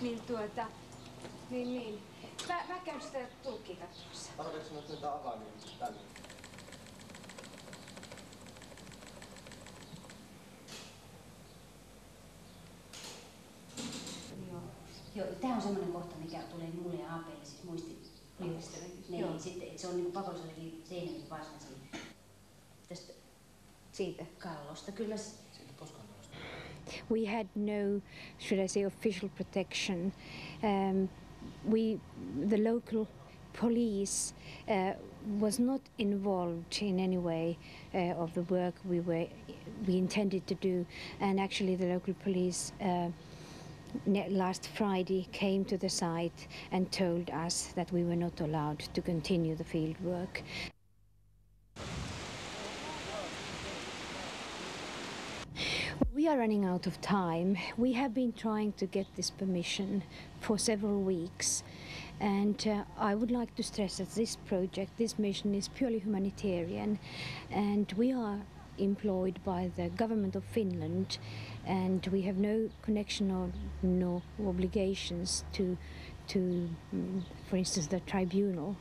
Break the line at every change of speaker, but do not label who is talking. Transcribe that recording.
Niin tuota, niin niin. Mä, mä käyn sitä tulkkia katsomassa.
Tarvitsetko nyt niitä avaimia tänne?
Joo. Tämä on semmoinen kohta, mikä tulee mulle ja Aapeelle siis muisti. Niin, sitten, että se on niin pakollisellekin seinäkin varsinaisen tästä
Siitä.
kallosta. Kyllä s-
Siitä poskantelusta.
We had no, should I say, official protection. Um, we, the local police, uh, was not involved in any way uh, of the work we were we intended to do, and actually the local police. Uh, last Friday came to the site and told us that we were not allowed to continue the field work. We are running out of time. We have been trying to get this permission for several weeks. And uh, I would like to stress that this project, this mission is purely humanitarian. And we are employed by the government of Finland. And we have no connection or no obligations to, to mm, for instance, the tribunal